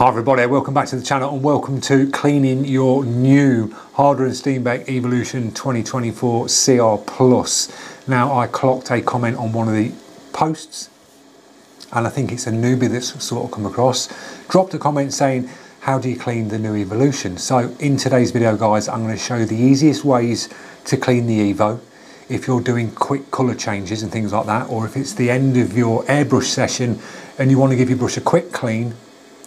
Hi everybody, welcome back to the channel and welcome to cleaning your new Harder and Steenbeck Evolution 2024 CR Plus. Now I clocked a comment on one of the posts and I think it's a newbie that's sort of come across. Dropped a comment saying, how do you clean the new Evolution? So in today's video guys, I'm going to show you the easiest ways to clean the Evo if you're doing quick colour changes and things like that, or if it's the end of your airbrush session and you want to give your brush a quick clean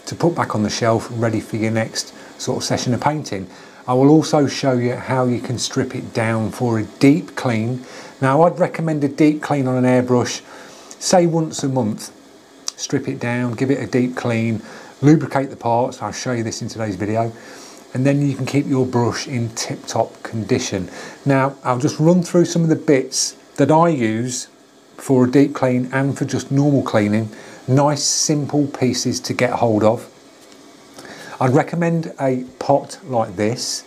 to put back on the shelf ready for your next sort of session of painting. I will also show you how you can strip it down for a deep clean. Now I'd recommend a deep clean on an airbrush, say once a month. Strip it down, give it a deep clean, lubricate the parts, I'll show you this in today's video, and then you can keep your brush in tip-top condition. Now I'll just run through some of the bits that I use for a deep clean and for just normal cleaning nice simple pieces to get hold of. I'd recommend a pot like this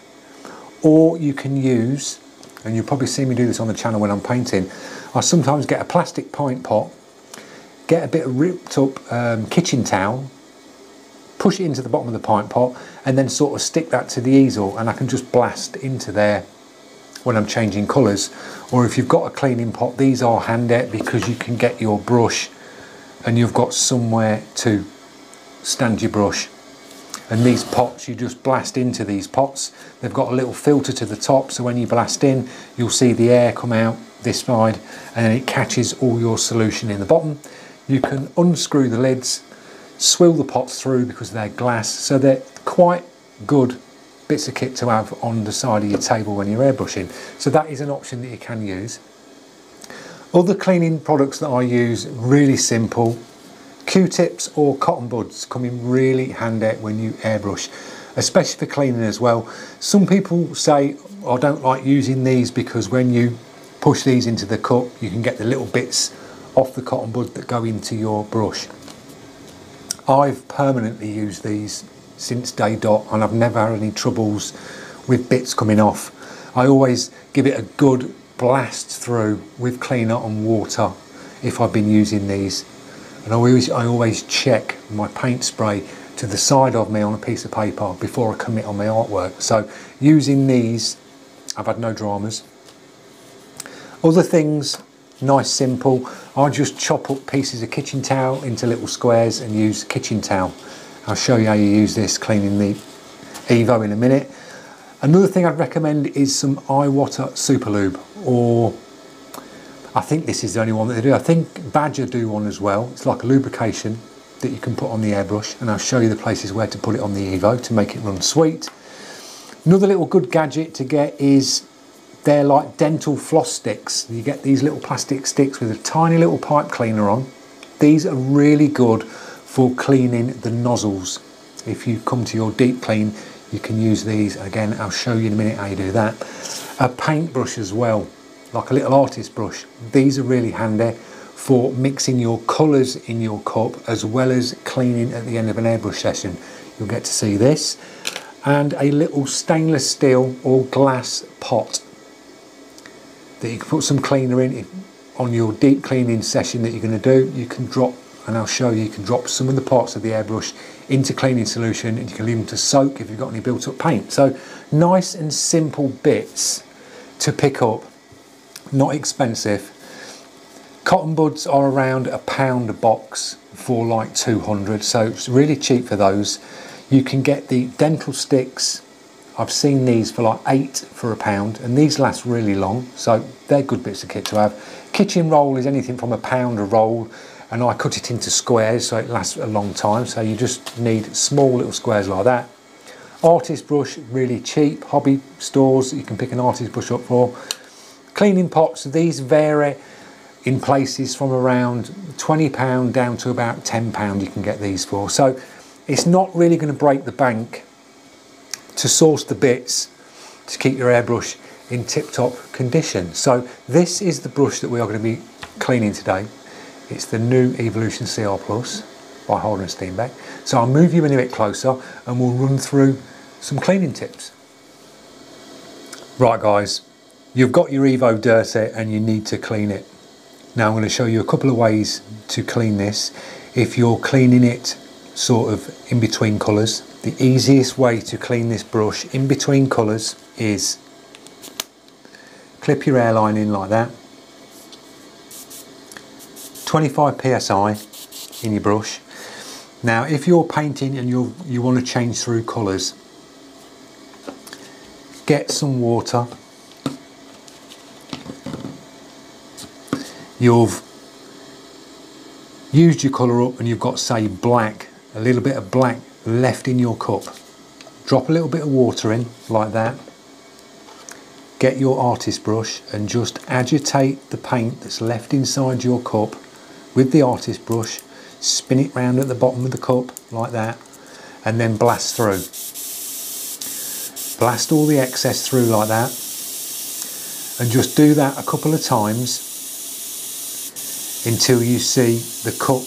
or you can use, and you'll probably see me do this on the channel when I'm painting, I sometimes get a plastic pint pot, get a bit of ripped up um, kitchen towel, push it into the bottom of the pint pot and then sort of stick that to the easel and I can just blast into there when I'm changing colours. Or if you've got a cleaning pot these are handy because you can get your brush and you've got somewhere to stand your brush. And these pots you just blast into these pots. They've got a little filter to the top so when you blast in you'll see the air come out this side and it catches all your solution in the bottom. You can unscrew the lids swill the pots through because they're glass so they're quite good bits of kit to have on the side of your table when you're airbrushing so that is an option that you can use other cleaning products that I use, really simple. Q-tips or cotton buds come in really handy when you airbrush, especially for cleaning as well. Some people say, I don't like using these because when you push these into the cup, you can get the little bits off the cotton bud that go into your brush. I've permanently used these since day dot and I've never had any troubles with bits coming off. I always give it a good blast through with cleaner and water if I've been using these. And I always, I always check my paint spray to the side of me on a piece of paper before I commit on my artwork. So using these, I've had no dramas. Other things, nice simple. I just chop up pieces of kitchen towel into little squares and use kitchen towel. I'll show you how you use this cleaning the Evo in a minute. Another thing I'd recommend is some Iwata Super Lube or I think this is the only one that they do. I think Badger do one as well. It's like a lubrication that you can put on the airbrush and I'll show you the places where to put it on the Evo to make it run sweet. Another little good gadget to get is they're like dental floss sticks. You get these little plastic sticks with a tiny little pipe cleaner on. These are really good for cleaning the nozzles. If you come to your deep clean, you can use these. Again, I'll show you in a minute how you do that. A paintbrush as well, like a little artist brush. These are really handy for mixing your colours in your cup as well as cleaning at the end of an airbrush session. You'll get to see this. And a little stainless steel or glass pot that you can put some cleaner in on your deep cleaning session that you're going to do. You can drop and I'll show you, you can drop some of the parts of the airbrush into cleaning solution and you can leave them to soak if you've got any built up paint. So nice and simple bits to pick up, not expensive. Cotton buds are around a pound a box for like 200, so it's really cheap for those. You can get the dental sticks. I've seen these for like eight for a pound and these last really long, so they're good bits of kit to have. Kitchen roll is anything from a pound a roll and I cut it into squares so it lasts a long time. So you just need small little squares like that. Artist brush really cheap. Hobby stores you can pick an artist brush up for. Cleaning pots these vary in places from around 20 pound down to about 10 pound you can get these for. So it's not really going to break the bank to source the bits to keep your airbrush in tip-top condition. So this is the brush that we are going to be cleaning today it's the new Evolution CR Plus by and Steenbeck. So I'll move you in a bit closer and we'll run through some cleaning tips. Right guys, you've got your Evo dirty and you need to clean it. Now I'm going to show you a couple of ways to clean this. If you're cleaning it sort of in between colours. The easiest way to clean this brush in between colours is clip your airline in like that 25 psi in your brush. Now if you're painting and you you want to change through colours get some water. You've used your colour up and you've got say black a little bit of black left in your cup. Drop a little bit of water in like that. Get your artist brush and just agitate the paint that's left inside your cup with the artist brush, spin it round at the bottom of the cup like that, and then blast through. Blast all the excess through like that, and just do that a couple of times until you see the cup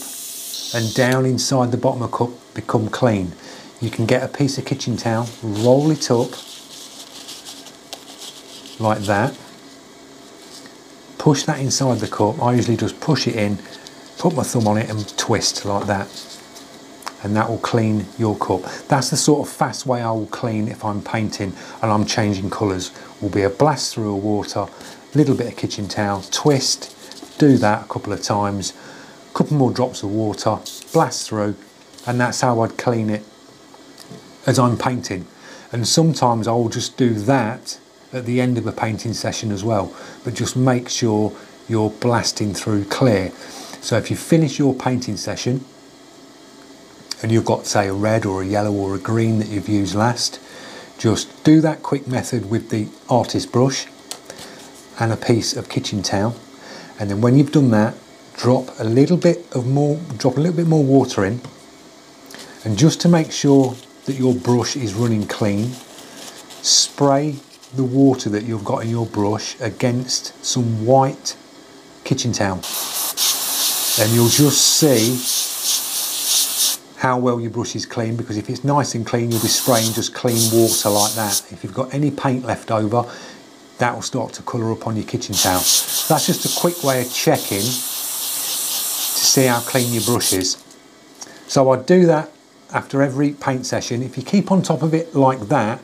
and down inside the bottom of the cup become clean. You can get a piece of kitchen towel, roll it up like that, push that inside the cup. I usually just push it in put my thumb on it and twist like that and that will clean your cup. That's the sort of fast way I will clean if I'm painting and I'm changing colours. Will be a blast through of water, little bit of kitchen towel, twist, do that a couple of times, a couple more drops of water, blast through, and that's how I'd clean it as I'm painting. And sometimes I'll just do that at the end of a painting session as well, but just make sure you're blasting through clear. So if you finish your painting session and you've got say a red or a yellow or a green that you've used last, just do that quick method with the artist brush and a piece of kitchen towel. And then when you've done that, drop a little bit of more, drop a little bit more water in. And just to make sure that your brush is running clean, spray the water that you've got in your brush against some white kitchen towel and you'll just see how well your brush is clean because if it's nice and clean you'll be spraying just clean water like that. If you've got any paint left over that will start to colour up on your kitchen towel. That's just a quick way of checking to see how clean your brush is. So I do that after every paint session. If you keep on top of it like that,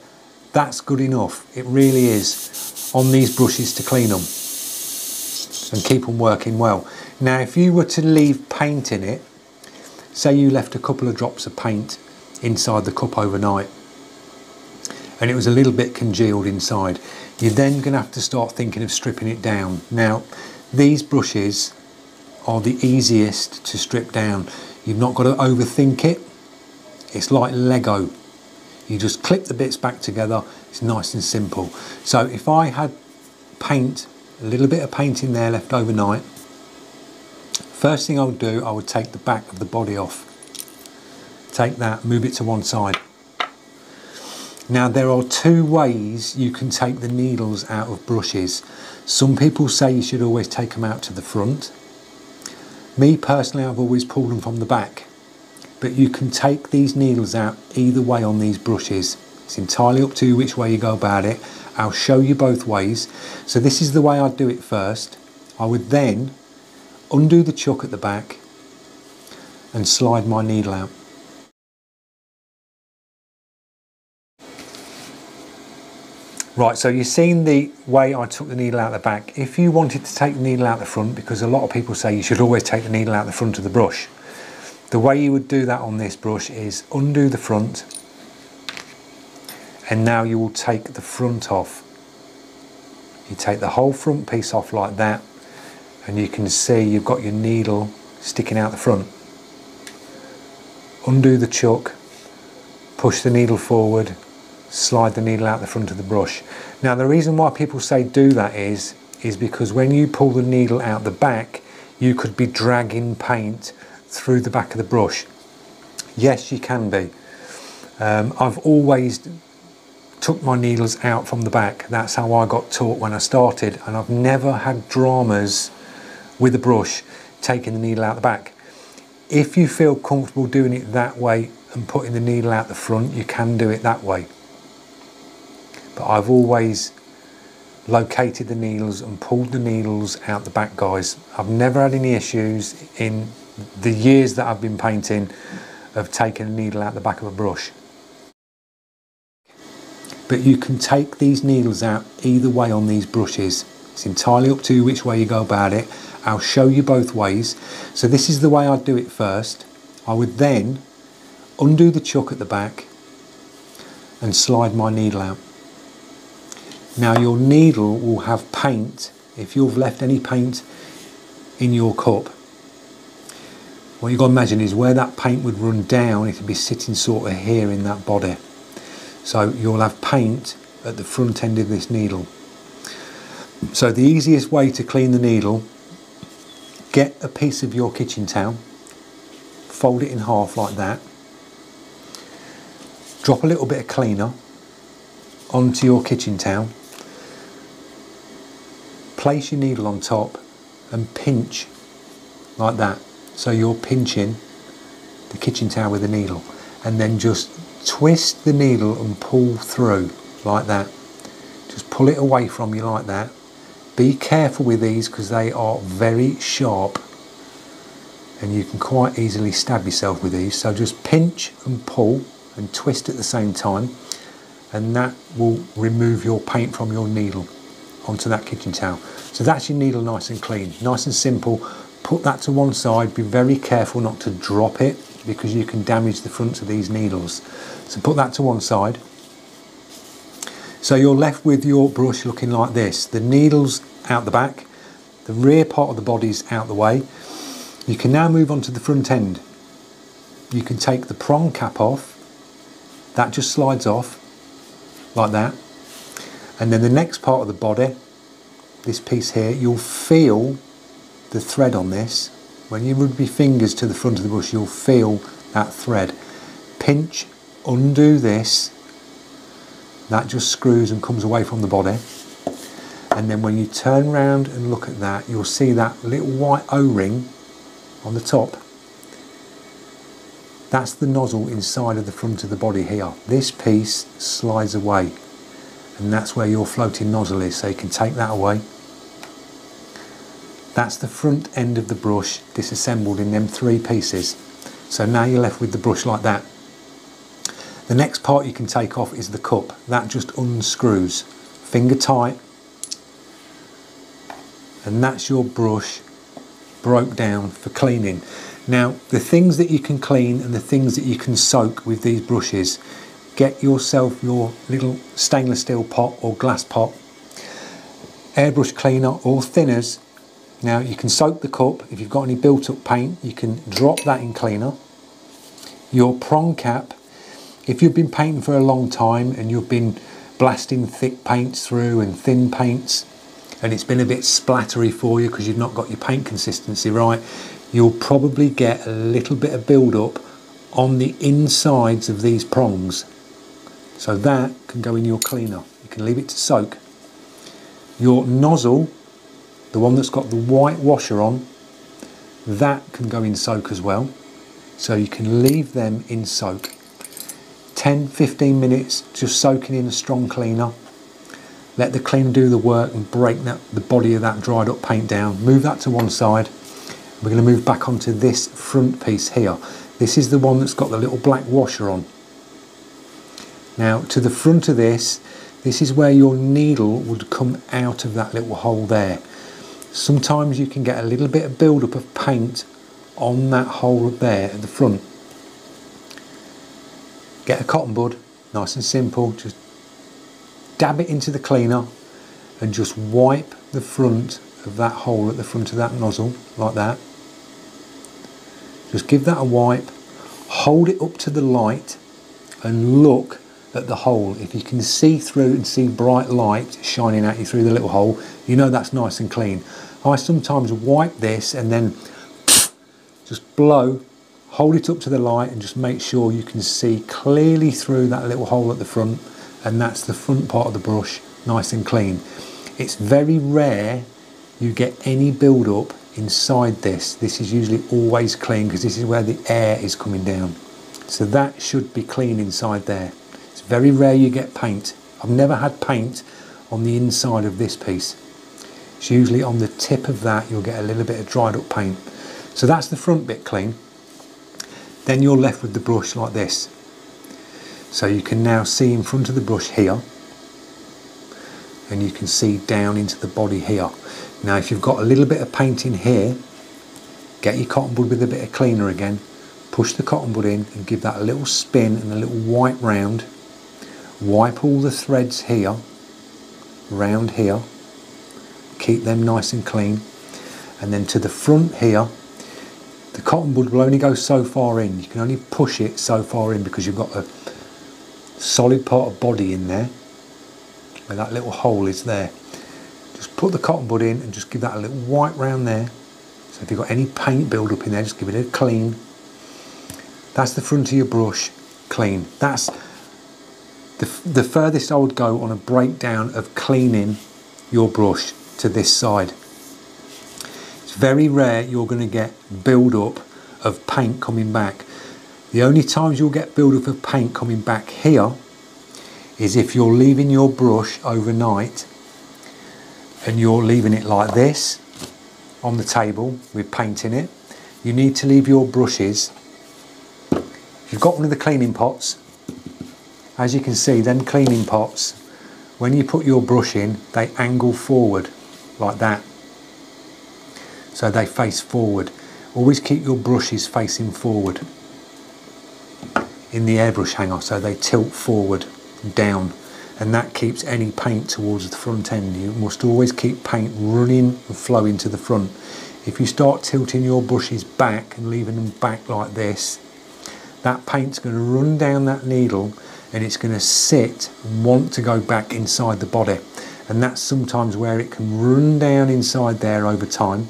that's good enough. It really is on these brushes to clean them and keep them working well. Now if you were to leave paint in it, say you left a couple of drops of paint inside the cup overnight and it was a little bit congealed inside, you're then going to have to start thinking of stripping it down. Now these brushes are the easiest to strip down. You've not got to overthink it. It's like Lego. You just clip the bits back together. It's nice and simple. So if I had paint, a little bit of paint in there left overnight, First thing I would do, I would take the back of the body off. Take that, move it to one side. Now there are two ways you can take the needles out of brushes. Some people say you should always take them out to the front. Me personally, I've always pulled them from the back. But you can take these needles out either way on these brushes. It's entirely up to you which way you go about it. I'll show you both ways. So this is the way I'd do it first. I would then undo the chuck at the back and slide my needle out. Right, so you've seen the way I took the needle out the back. If you wanted to take the needle out the front, because a lot of people say you should always take the needle out the front of the brush, the way you would do that on this brush is undo the front, and now you will take the front off. You take the whole front piece off like that, and you can see you've got your needle sticking out the front. Undo the chuck, push the needle forward, slide the needle out the front of the brush. Now the reason why people say do that is, is because when you pull the needle out the back, you could be dragging paint through the back of the brush. Yes, you can be. Um, I've always took my needles out from the back. That's how I got taught when I started and I've never had dramas with a brush taking the needle out the back. If you feel comfortable doing it that way and putting the needle out the front, you can do it that way. But I've always located the needles and pulled the needles out the back guys. I've never had any issues in the years that I've been painting of taking a needle out the back of a brush. But you can take these needles out either way on these brushes. It's entirely up to you which way you go about it. I'll show you both ways. So this is the way I'd do it first. I would then undo the chuck at the back and slide my needle out. Now your needle will have paint, if you've left any paint in your cup, what you've got to imagine is where that paint would run down, it would be sitting sort of here in that body. So you'll have paint at the front end of this needle. So the easiest way to clean the needle, get a piece of your kitchen towel, fold it in half like that, drop a little bit of cleaner onto your kitchen towel, place your needle on top and pinch like that. So you're pinching the kitchen towel with the needle and then just twist the needle and pull through like that. Just pull it away from you like that. Be careful with these because they are very sharp and you can quite easily stab yourself with these. So just pinch and pull and twist at the same time and that will remove your paint from your needle onto that kitchen towel. So that's your needle nice and clean, nice and simple. Put that to one side, be very careful not to drop it because you can damage the fronts of these needles. So put that to one side. So you're left with your brush looking like this. The needle's out the back, the rear part of the body's out the way. You can now move on to the front end. You can take the prong cap off, that just slides off like that. And then the next part of the body this piece here, you'll feel the thread on this. When you rub your fingers to the front of the brush, you'll feel that thread. Pinch, undo this. That just screws and comes away from the body. And then when you turn around and look at that, you'll see that little white O-ring on the top. That's the nozzle inside of the front of the body here. This piece slides away and that's where your floating nozzle is so you can take that away that's the front end of the brush disassembled in them three pieces. So now you're left with the brush like that. The next part you can take off is the cup. That just unscrews. Finger tight. And that's your brush broke down for cleaning. Now the things that you can clean and the things that you can soak with these brushes, get yourself your little stainless steel pot or glass pot, airbrush cleaner or thinners now you can soak the cup, if you've got any built up paint, you can drop that in cleaner. Your prong cap, if you've been painting for a long time and you've been blasting thick paints through and thin paints, and it's been a bit splattery for you because you've not got your paint consistency right, you'll probably get a little bit of build up on the insides of these prongs. So that can go in your cleaner. You can leave it to soak. Your nozzle the one that's got the white washer on, that can go in soak as well. So you can leave them in soak. 10, 15 minutes just soaking in a strong cleaner. Let the cleaner do the work and break that, the body of that dried up paint down. Move that to one side. We're going to move back onto this front piece here. This is the one that's got the little black washer on. Now to the front of this, this is where your needle would come out of that little hole there sometimes you can get a little bit of build-up of paint on that hole there at the front. Get a cotton bud, nice and simple, just dab it into the cleaner and just wipe the front of that hole at the front of that nozzle like that. Just give that a wipe, hold it up to the light and look at the hole. If you can see through and see bright light shining at you through the little hole, you know that's nice and clean. I sometimes wipe this and then just blow, hold it up to the light and just make sure you can see clearly through that little hole at the front and that's the front part of the brush nice and clean. It's very rare you get any build up inside this. This is usually always clean because this is where the air is coming down. So that should be clean inside there. It's very rare you get paint. I've never had paint on the inside of this piece. It's usually on the tip of that you'll get a little bit of dried up paint. So that's the front bit clean. Then you're left with the brush like this. So you can now see in front of the brush here and you can see down into the body here. Now if you've got a little bit of paint in here, get your cotton bud with a bit of cleaner again, push the cotton bud in and give that a little spin and a little wipe round. Wipe all the threads here, round here, keep them nice and clean. And then to the front here, the cotton bud will only go so far in. You can only push it so far in because you've got a solid part of body in there where that little hole is there. Just put the cotton bud in and just give that a little wipe round there. So if you've got any paint build up in there, just give it a clean. That's the front of your brush, clean. That's the, the furthest I would go on a breakdown of cleaning your brush to this side. Very rare you're going to get build up of paint coming back. The only times you'll get build up of paint coming back here is if you're leaving your brush overnight and you're leaving it like this on the table with paint in it, you need to leave your brushes. If you've got one of the cleaning pots, as you can see, then cleaning pots, when you put your brush in, they angle forward like that. So they face forward. Always keep your brushes facing forward in the airbrush hanger so they tilt forward down and that keeps any paint towards the front end. You must always keep paint running and flowing to the front. If you start tilting your brushes back and leaving them back like this, that paint's going to run down that needle and it's going to sit and want to go back inside the body. And that's sometimes where it can run down inside there over time.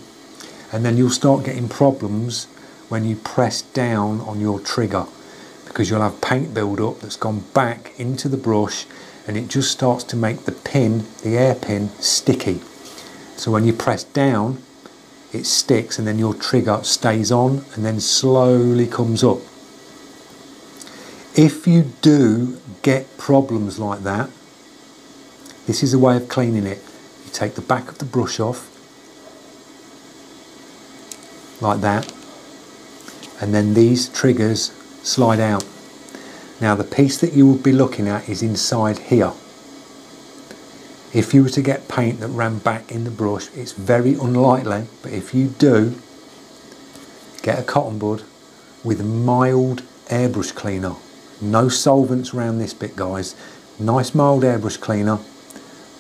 And then you'll start getting problems when you press down on your trigger because you'll have paint build up that's gone back into the brush and it just starts to make the pin, the air pin, sticky. So when you press down, it sticks and then your trigger stays on and then slowly comes up. If you do get problems like that, this is a way of cleaning it. You take the back of the brush off, like that, and then these triggers slide out. Now the piece that you will be looking at is inside here. If you were to get paint that ran back in the brush, it's very unlikely, but if you do, get a cotton bud with mild airbrush cleaner. No solvents around this bit guys. Nice mild airbrush cleaner.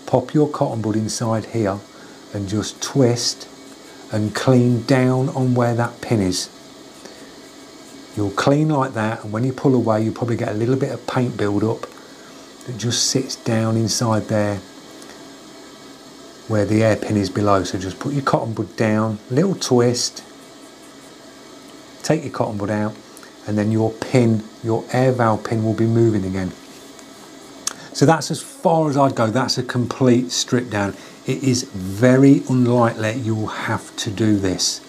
Pop your cotton bud inside here and just twist and clean down on where that pin is. You'll clean like that and when you pull away you'll probably get a little bit of paint build up that just sits down inside there where the air pin is below. So just put your cotton bud down, little twist, take your cotton bud out and then your pin, your air valve pin will be moving again. So that's as far as I'd go. That's a complete strip down. It is very unlikely you'll have to do this.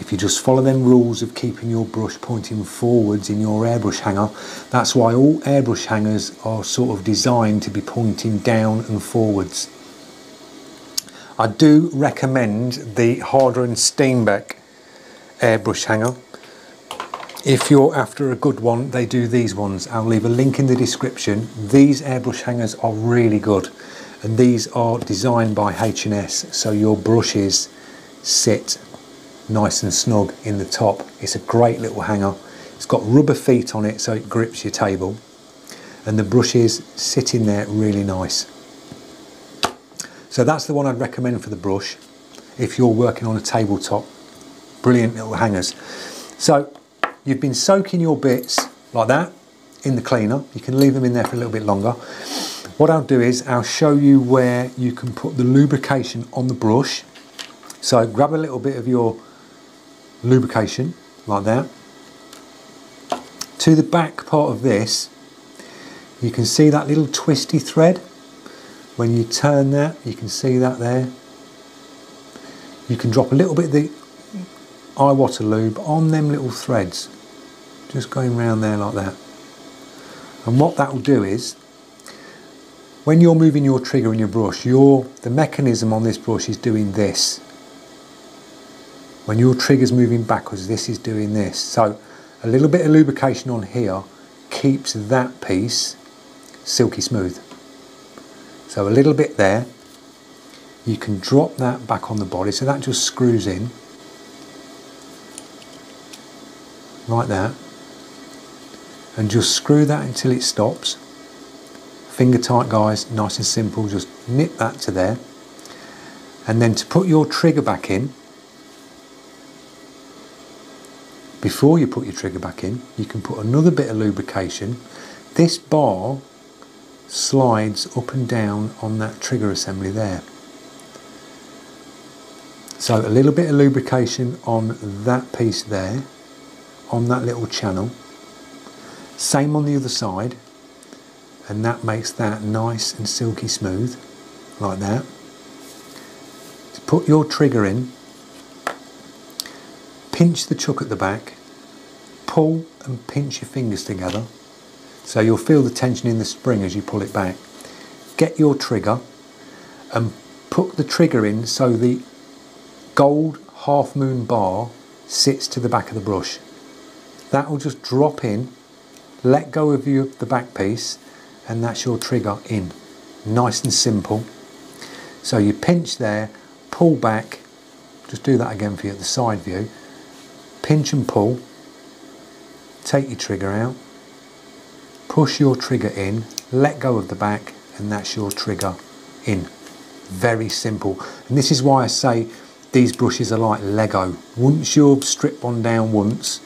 If you just follow them rules of keeping your brush pointing forwards in your airbrush hanger, that's why all airbrush hangers are sort of designed to be pointing down and forwards. I do recommend the Harder and Steenbeck airbrush hanger. If you're after a good one, they do these ones. I'll leave a link in the description. These airbrush hangers are really good and these are designed by H&S so your brushes sit nice and snug in the top. It's a great little hanger. It's got rubber feet on it so it grips your table and the brushes sit in there really nice. So that's the one I'd recommend for the brush if you're working on a tabletop. Brilliant little hangers. So you've been soaking your bits like that in the cleaner. You can leave them in there for a little bit longer. What I'll do is I'll show you where you can put the lubrication on the brush. So grab a little bit of your lubrication like that. To the back part of this, you can see that little twisty thread. When you turn that, you can see that there. You can drop a little bit the Iwata lube on them little threads, just going round there like that. And what that will do is, when you're moving your trigger in your brush, your, the mechanism on this brush is doing this. When your trigger's moving backwards, this is doing this. So A little bit of lubrication on here keeps that piece silky smooth. So a little bit there. You can drop that back on the body so that just screws in like that. And just screw that until it stops. Finger tight guys. Nice and simple. Just nip that to there. And then to put your trigger back in before you put your trigger back in you can put another bit of lubrication. This bar slides up and down on that trigger assembly there. So a little bit of lubrication on that piece there on that little channel. Same on the other side. And that makes that nice and silky smooth, like that. To put your trigger in, pinch the chuck at the back, pull and pinch your fingers together. So you'll feel the tension in the spring as you pull it back. Get your trigger and put the trigger in so the gold half moon bar sits to the back of the brush. That will just drop in, let go of you the back piece, and that's your trigger in. Nice and simple. So you pinch there, pull back, just do that again for you at the side view. Pinch and pull, take your trigger out, push your trigger in, let go of the back, and that's your trigger in. Very simple. And this is why I say these brushes are like Lego. Once you've stripped one down once,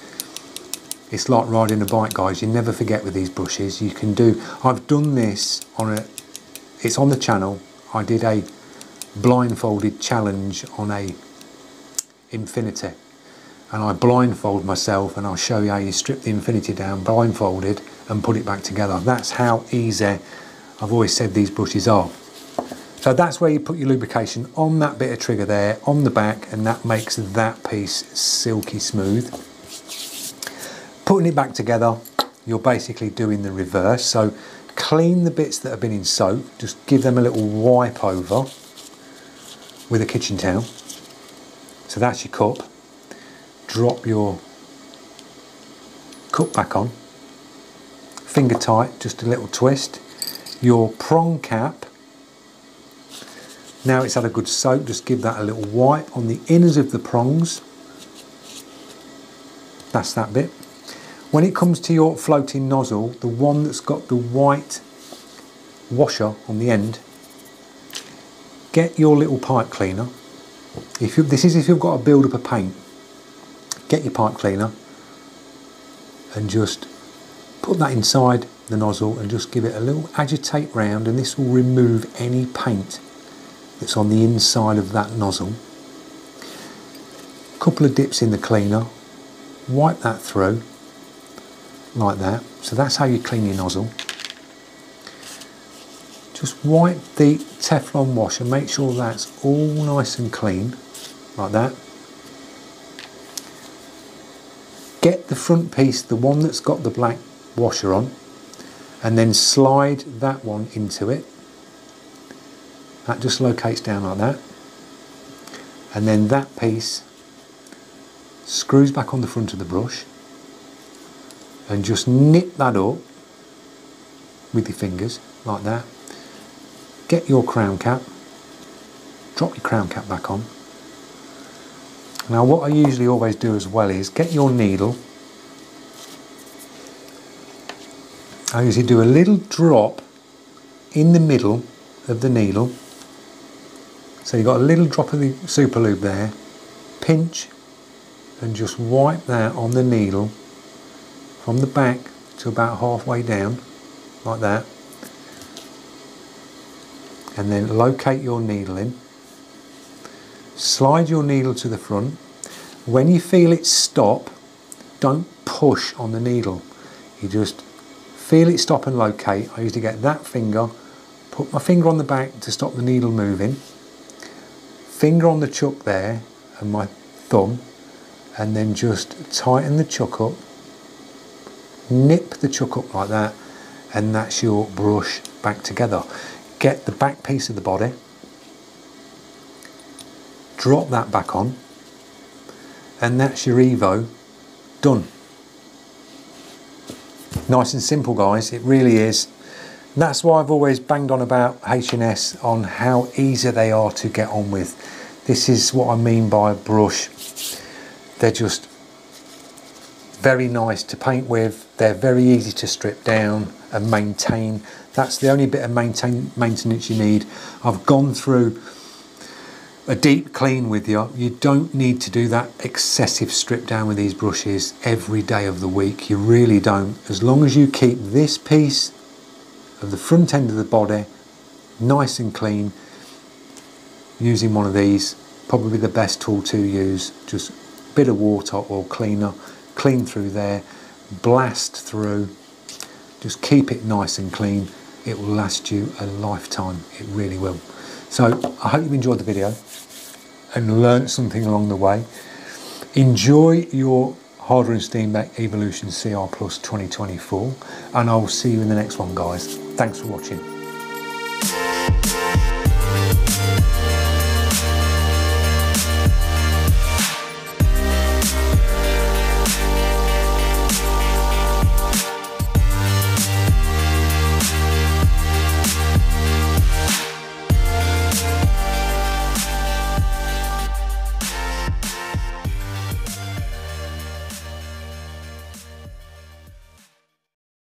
it's like riding a bike guys. You never forget with these brushes. You can do I've done this on a it's on the channel. I did a blindfolded challenge on a Infinity. And I blindfold myself and I'll show you how you strip the Infinity down blindfolded and put it back together. That's how easy I've always said these brushes are. So that's where you put your lubrication on that bit of trigger there on the back and that makes that piece silky smooth Putting it back together, you're basically doing the reverse. So clean the bits that have been in soap, just give them a little wipe over with a kitchen towel. So that's your cup. Drop your cup back on. Finger tight, just a little twist. Your prong cap. Now it's had a good soak, just give that a little wipe on the inners of the prongs. That's that bit. When it comes to your floating nozzle, the one that's got the white washer on the end, get your little pipe cleaner. If you, this is if you've got a build up of paint, get your pipe cleaner and just put that inside the nozzle and just give it a little agitate round and this will remove any paint that's on the inside of that nozzle. A Couple of dips in the cleaner, wipe that through like that. So that's how you clean your nozzle. Just wipe the Teflon washer, make sure that's all nice and clean, like that. Get the front piece, the one that's got the black washer on, and then slide that one into it. That just locates down like that. And then that piece screws back on the front of the brush and just nip that up with your fingers like that. Get your crown cap, drop your crown cap back on. Now what I usually always do as well is get your needle. I usually do a little drop in the middle of the needle. So you've got a little drop of the super lube there, pinch and just wipe that on the needle from the back to about halfway down like that. And then locate your needle in. Slide your needle to the front. When you feel it stop don't push on the needle. You just feel it stop and locate. I usually get that finger put my finger on the back to stop the needle moving finger on the chuck there and my thumb and then just tighten the chuck up nip the chuck up like that and that's your brush back together. Get the back piece of the body, drop that back on and that's your Evo done. Nice and simple guys, it really is. That's why I've always banged on about H&S on how easy they are to get on with. This is what I mean by brush. They're just very nice to paint with. They're very easy to strip down and maintain. That's the only bit of maintain, maintenance you need. I've gone through a deep clean with you. You don't need to do that excessive strip down with these brushes every day of the week. You really don't. As long as you keep this piece of the front end of the body nice and clean using one of these, probably the best tool to use. Just a bit of water or cleaner, clean through there, blast through, just keep it nice and clean. It will last you a lifetime, it really will. So I hope you've enjoyed the video and learnt something along the way. Enjoy your Harder and Steenbeck Evolution CR Plus 2024 and I will see you in the next one guys. Thanks for watching.